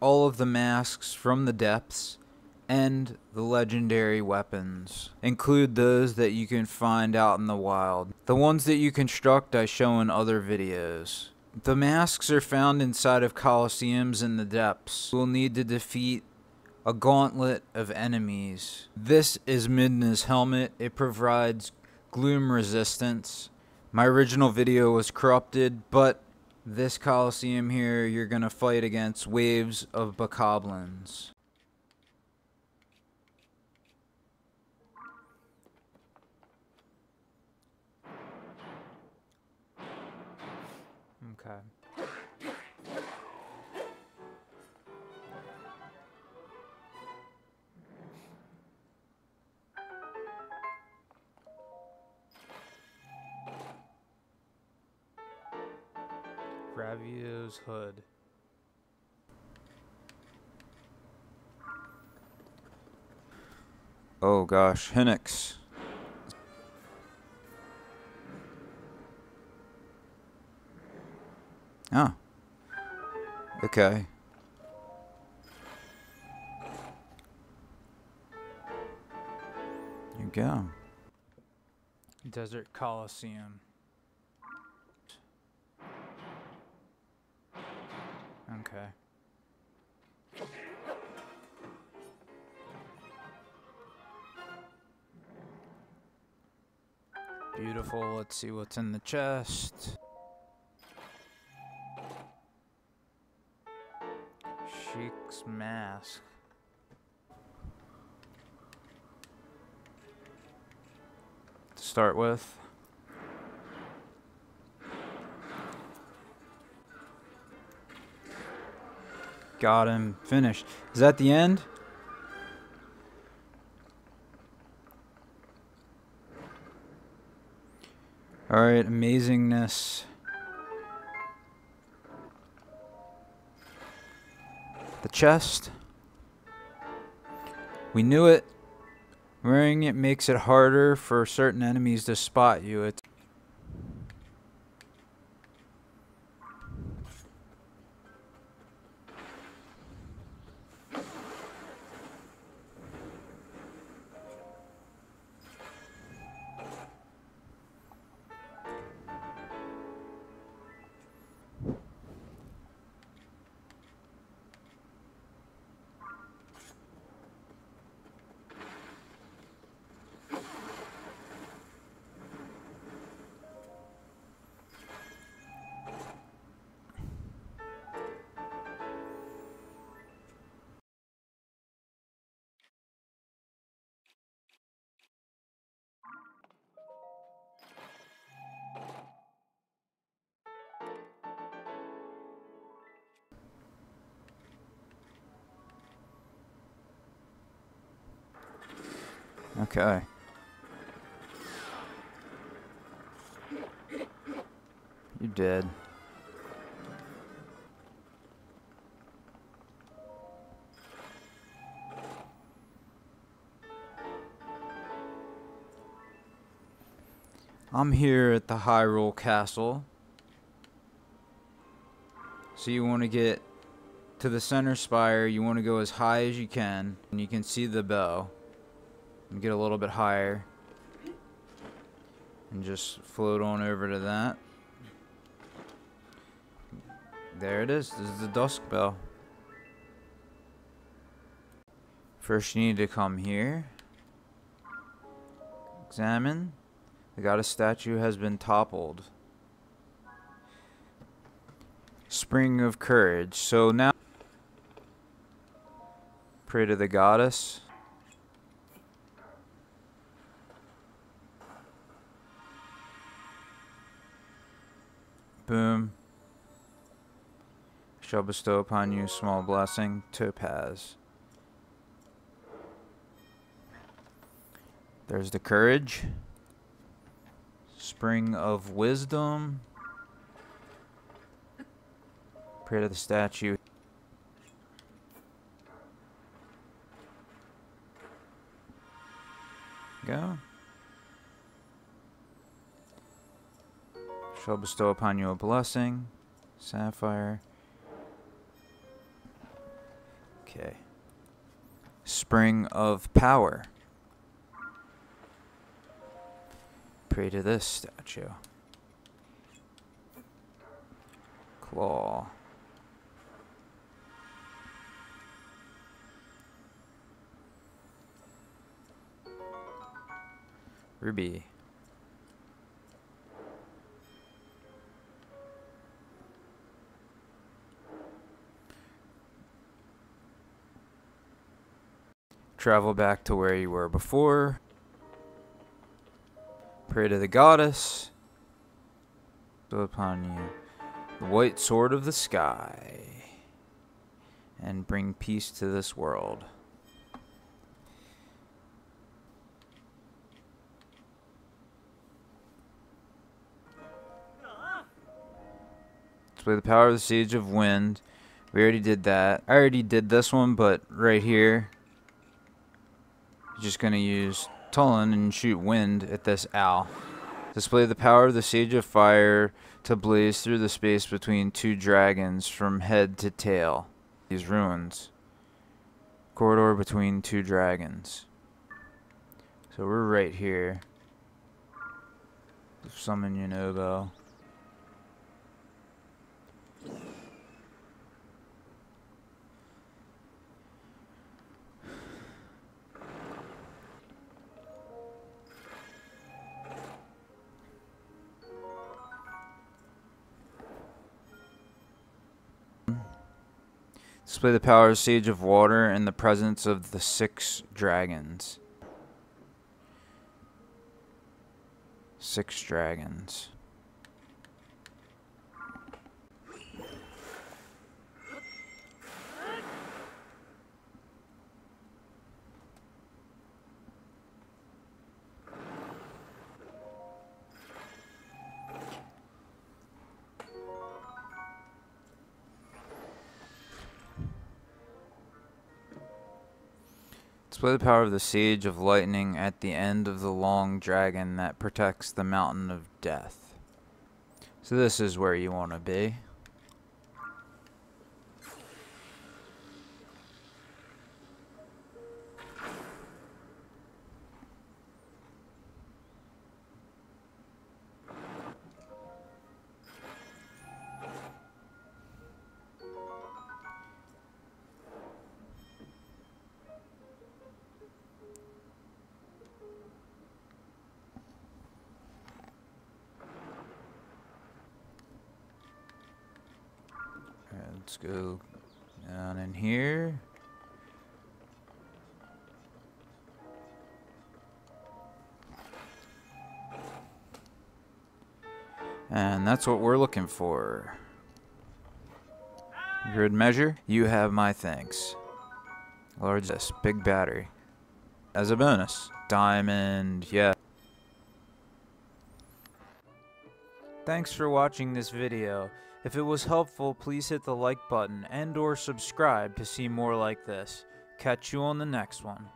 all of the masks from the depths, and the legendary weapons. Include those that you can find out in the wild. The ones that you construct I show in other videos. The masks are found inside of colosseums in the depths. You'll need to defeat a gauntlet of enemies. This is Midna's helmet. It provides gloom resistance. My original video was corrupted, but this coliseum here, you're going to fight against waves of bokoblins. Okay. Ravio's hood. Oh gosh, Hinox. Oh. Ah. Okay. There you go. Desert Coliseum. Okay. Beautiful. Let's see what's in the chest. Sheik's mask. To start with. Got him. Finished. Is that the end? Alright, amazingness. The chest. We knew it. Wearing it makes it harder for certain enemies to spot you. It's Okay. You dead. I'm here at the Hyrule Castle. So you want to get to the center spire, you want to go as high as you can, and you can see the bell. And get a little bit higher. And just float on over to that. There it is. This is the dusk bow. First you need to come here. Examine. The goddess statue has been toppled. Spring of Courage. So now pray to the goddess. Boom. Shall bestow upon you small blessing, Topaz. There's the courage. Spring of wisdom. Pray to the statue. Shall bestow upon you a blessing. Sapphire. Okay. Spring of Power. Pray to this statue. Claw. Ruby. Travel back to where you were before. Pray to the goddess. Go upon you the white sword of the sky and bring peace to this world. Display the power of the Sage of Wind. We already did that. I already did this one, but right here, just going to use Tulin and shoot wind at this owl. Display the power of the Sage of Fire to blaze through the space between two dragons from head to tail. These ruins. Corridor between two dragons. So we're right here. Summon Yunobo. Display the power of Sage of Water in the presence of the six dragons. Six dragons. Display the power of the Sage of Lightning at the end of the long dragon that protects the Mountain of Death. So this is where you want to be. Let's go down in here. And that's what we're looking for. Grid measure, you have my thanks. Large this, big battery. As a bonus. Diamond, yeah. Thanks for watching this video. If it was helpful, please hit the like button and or subscribe to see more like this. Catch you on the next one.